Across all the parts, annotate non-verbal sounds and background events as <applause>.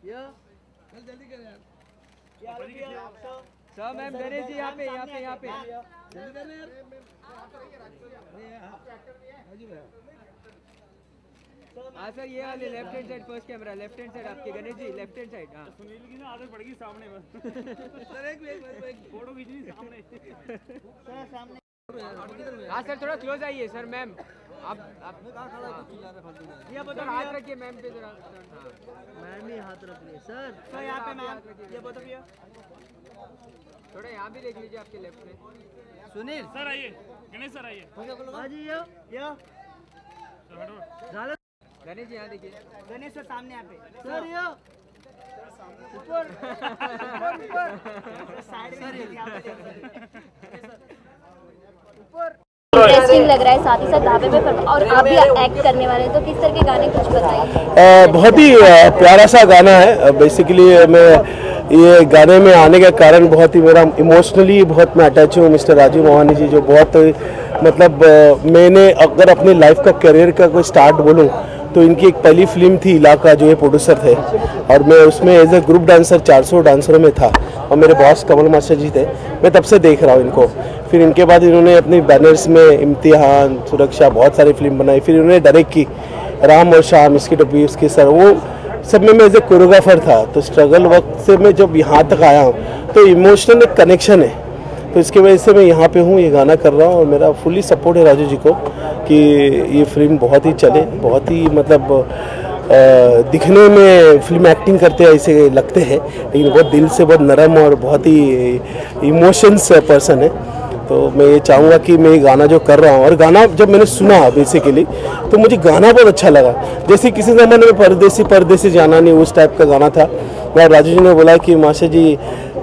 जल्दी कर यार। सर मैम गणेश जी यहाँ पे यहाँ पे यहाँ पे जल्दी कर यार। हाँ। हाँ सर ये वाले left hand side first camera left hand side आपके Ganesh ji left hand side हाँ। सुनील की ना आदत पड़ गई सामने बस। सर एक मिनट एक फ़ोटो खींचनी सामने। सर सामने। हाँ सर थोड़ा क्लोज आइए सर मैम। आप आप ये सर हाथ रखिए मैम पे जरा। हाँ। मैम ही हाथ रख लिए सर। सर यहाँ पे मैम। ये बताओ भैया। थोड़ा यहाँ भी देख लीजिए आपके लेफ़्ट में। सुनील। सर आइए। गणेश सर आइए। हाजी यो। यो। सर हटो। झालं गणेश जी यहाँ देखिए। गणेश सर सामने यहाँ पे। सर यो। ऊपर। ऊपर ऊपर। साइड में <laughs> ऊपर। इंटरेस्टिंग लग रहा है साथ ही साथ ढाबे पे और आप भी एक्ट करने वाले हैं तो किस तरह के गाने कुछ बताइए? बहुत ही प्यारा सा गाना है। बेसिकली मैं ये गाने में आने का कारण बहुत ही मेरा इमोशनली बहुत मैं अटैच हूँ मिस्टर राजू मोहानी जी जो बहुत मतलब मैंने अगर अपने लाइफ का करियर का कोई स्टार्ट बोलूँ तो इनकी एक पहली फ़िल्म थी इलाका जो ये प्रोड्यूसर थे। और मैं उसमें एज ए ग्रुप डांसर 400 डांसरों में था। और मेरे बॉस कमल मास्टर जी थे। मैं तब से देख रहा हूँ इनको। फिर इनके बाद इन्होंने अपनी बैनर्स में इम्तिहान सुरक्षा बहुत सारी फ़िल्म बनाई। फिर इन्होंने डायरेक्ट की राम और शाम इसकी टोपी उसकी सर वो सब में मैं एज ए कोरियोग्राफर था। तो स्ट्रगल वक्त से मैं जब यहाँ तक आया हूँ तो इमोशनल एक कनेक्शन है। तो इसकी वजह से मैं यहाँ पे हूँ ये गाना कर रहा हूँ और मेरा फुली सपोर्ट है राजू जी को कि ये फ़िल्म बहुत ही चले बहुत ही मतलब अ, दिखने में फ़िल्म एक्टिंग करते हैं ऐसे लगते हैं। लेकिन बहुत दिल से बहुत नरम और बहुत ही इमोशंस पर्सन है। तो मैं ये चाहूँगा कि मैं गाना जो कर रहा हूँ, और गाना जब मैंने सुना बेसिकली तो मुझे गाना बहुत अच्छा लगा। जैसे किसी ज़माने में परदेसी परदेसी जाना नहीं, उस टाइप का गाना था। और राजू जी ने बोला कि माशा जी,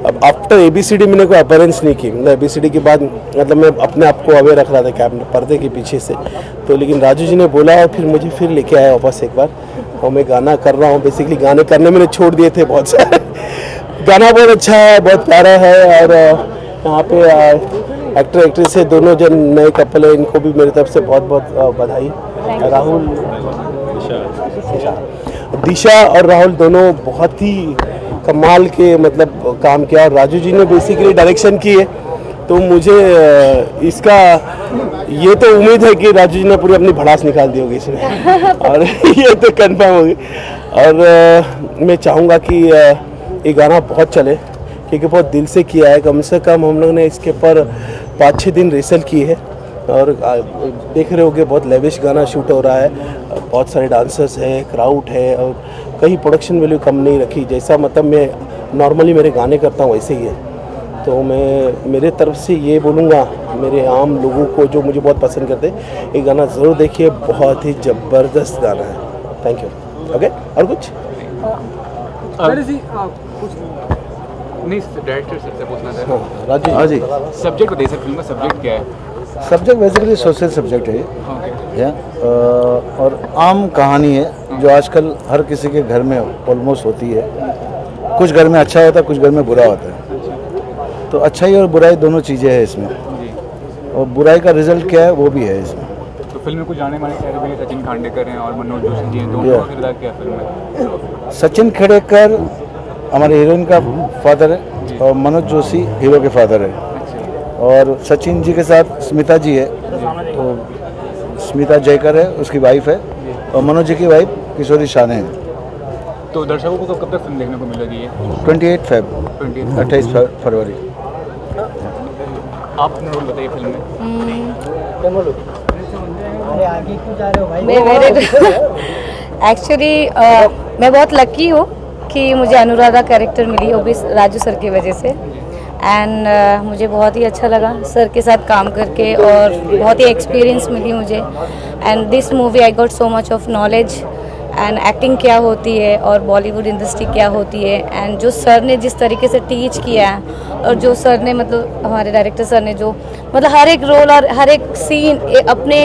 अब after A B C D मैंने कोई अपेरेंस नहीं की। मतलब ए बी सी डी के बाद मतलब मैं अपने आप को अवेयर रख रहा था कैब पर्दे के पीछे से। तो लेकिन राजू जी ने बोला और फिर मुझे फिर लेके आया वापस एक बार, और मैं गाना कर रहा हूँ। बेसिकली गाने करने मैंने छोड़ दिए थे बहुत सारे। <laughs> गाना बहुत अच्छा है, बहुत प्यारा है, और यहाँ पे एक्टर एक्ट्रेस है दोनों जन नए कपल है इनको भी मेरी तरफ़ से बहुत बहुत बधाई। राहुल दिशा। और राहुल दोनों बहुत ही कमाल के मतलब काम किया और राजू जी ने बेसिकली डायरेक्शन की है। तो मुझे इसका ये तो उम्मीद है कि राजू जी ने पूरी अपनी भड़ास निकाल दी होगी इसमें। <laughs> और <laughs> ये तो कंफर्म होगी। और मैं चाहूँगा कि ये गाना बहुत चले क्योंकि बहुत दिल से किया है। कम से कम हम लोग ने इसके ऊपर पाँच छः दिन रिहर्सल की है और देख रहे होगे बहुत लेविश गाना शूट हो रहा है। बहुत सारे डांसर्स है क्राउड है और कहीं प्रोडक्शन वैल्यू कम नहीं रखी। जैसा मतलब मैं नॉर्मली मेरे गाने करता हूँ वैसे ही है। तो मैं मेरे तरफ़ से ये बोलूँगा मेरे आम लोगों को जो मुझे बहुत पसंद करते हैं ये गाना ज़रूर देखिए। बहुत ही ज़बरदस्त गाना है। थैंक यू ओके और कुछ नहीं डायरेक्टर सर से पूछना था। हाँ राजू हाँ जी। सब्जेक्ट बताइए सर फ़िल्म का सब्जेक्ट क्या है? सब्जेक्ट बेसिकली सोशल सब्जेक्ट है या, और आम कहानी है जो आजकल हर किसी के घर में ऑलमोस्ट होती है। कुछ घर में अच्छा होता है कुछ घर में बुरा होता है। तो अच्छाई और बुराई दोनों चीज़ें हैं इसमें। और बुराई का रिज़ल्ट क्या है वो भी है इसमें। तो फ़िल्म में कुछ जाने माने चेहरे भी हैं, सचिन खांडेकर हैं और मनोज जोशी जी हैं दोनों किरदार क्या फ़िल्म में? सचिन खेड़ेकर हमारे हीरोइन का फादर है और मनोज जोशी हीरो के फादर है। और सचिन जी के साथ स्मिता जी है तो स्मिता जयकर है उसकी वाइफ है और मनोज जी की वाइफ किशोरी शाने है। तो दर्शकों को कब कब तक फ़िल्म देखने को मिलेगी ये ट्वेंटी एट फेब अट्ठाईस फरवरी। आप अपना रोल बताइए फ़िल्म में। एक्चुअली <laughs> मैं बहुत लकी हूँ। कि मुझे अनुराधा कैरेक्टर मिली वो भी राजू सर की वजह से। एंड uh, मुझे बहुत ही अच्छा लगा सर के साथ काम करके और बहुत ही एक्सपीरियंस मिली मुझे। And this movie I got so much of knowledge and acting क्या होती है और बॉलीवुड इंडस्ट्री क्या होती है। एंड जो सर ने जिस तरीके से टीच किया है और जो सर ने मतलब हमारे डायरेक्टर सर ने जो मतलब हर एक रोल और हर एक सीन अपने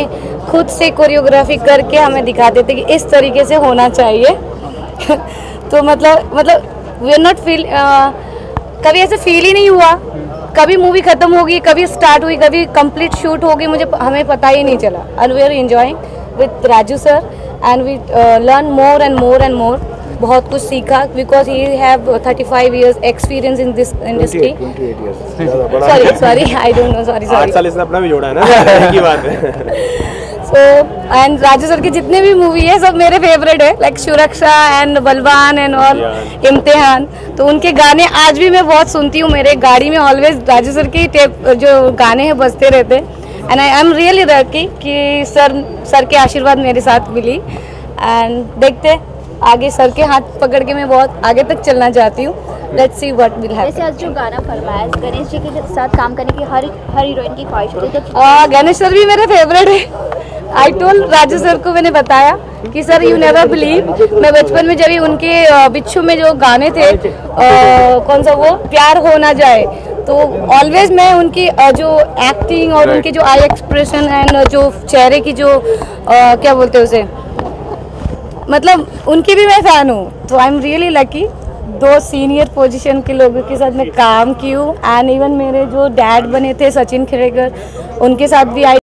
खुद से कोरियोग्राफी करके हमें दिखा देते कि इस तरीके से होना चाहिए। <laughs> तो मतलब मतलब वी आर नॉट फील कभी ऐसे फील ही नहीं हुआ। कभी मूवी खत्म होगी कभी स्टार्ट हुई कभी कंप्लीट शूट होगी मुझे हमें पता ही नहीं चला। And we are enjoying with Raju sir and we learn more and more and more बहुत कुछ सीखा because he have thirty five years experience in this industry 28 years ज़्यादा बड़ा sorry sorry I don't know sorry sorry साल इसने अपना भी जोड़ा है ना की बात है। <laughs> सो एंड राजू सर की जितने भी मूवी है सब मेरे फेवरेट है लाइक सुरक्षा एंड बलवान एंड ऑल इम्तिहान तो उनके गाने आज भी मैं बहुत सुनती हूँ मेरे गाड़ी में ऑलवेज राजू सर की टेप जो गाने हैं बजते रहते हैं. And I am really lucky कि सर सर के आशीर्वाद मेरे साथ मिली. एंड देखते आगे सर के हाथ पकड़ के मैं बहुत आगे तक चलना चाहती हूँ. Let's see what will happen वैसे आज जो गाना फरमाया गणेश जी के साथ काम करने की हर हर हीरोइन की ख्वाहिश होती है तो गणेश सर भी मेरे फेवरेट है. आई टोल राजू सर को मैंने बताया कि सर यू नेवर बिलीव मैं बचपन में जब भी उनके बिच्छू में जो गाने थे अ, कौन सा वो प्यार हो ना जाए तो ऑलवेज मैं उनकी जो एक्टिंग और उनके जो आई एक्सप्रेशन एंड जो चेहरे की जो अ, क्या बोलते हैं उसे मतलब उनकी भी मैं फ़ैन हूँ। तो आई एम रियली लकी दो सीनियर पोजीशन के लोगों के साथ मैं काम की हूँ। एंड इवन मेरे जो डैड बने थे सचिन खेड़ेकर उनके साथ भी आई